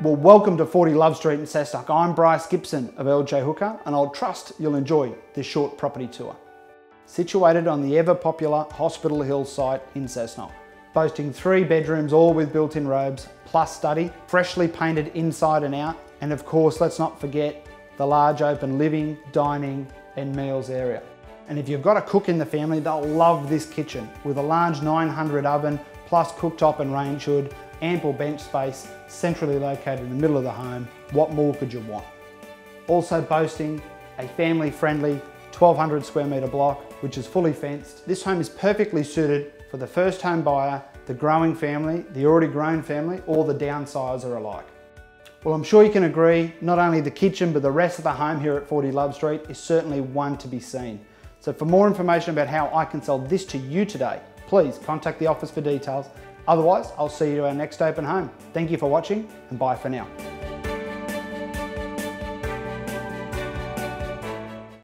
Well, welcome to 40 Love Street in Cessnock. I'm Bryce Gibson of LJ Hooker and I'll trust you'll enjoy this short property tour. Situated on the ever popular Hospital Hill site in Cessnock. Boasting three bedrooms, all with built-in robes, plus study, freshly painted inside and out, and of course, let's not forget the large open living, dining, and meals area. And if you've got a cook in the family, they'll love this kitchen with a large 900 oven, plus cooktop and range hood, ample bench space, centrally located in the middle of the home. What more could you want? Also boasting a family friendly 1200 square metre block, which is fully fenced. This home is perfectly suited for the first home buyer, the growing family, the already grown family, or the downsizer alike. Well, I'm sure you can agree, not only the kitchen, but the rest of the home here at 40 Love Street is certainly one to be seen. So for more information about how I can sell this to you today, please contact the office for details Otherwise, I'll see you at our next open home. Thank you for watching and bye for now.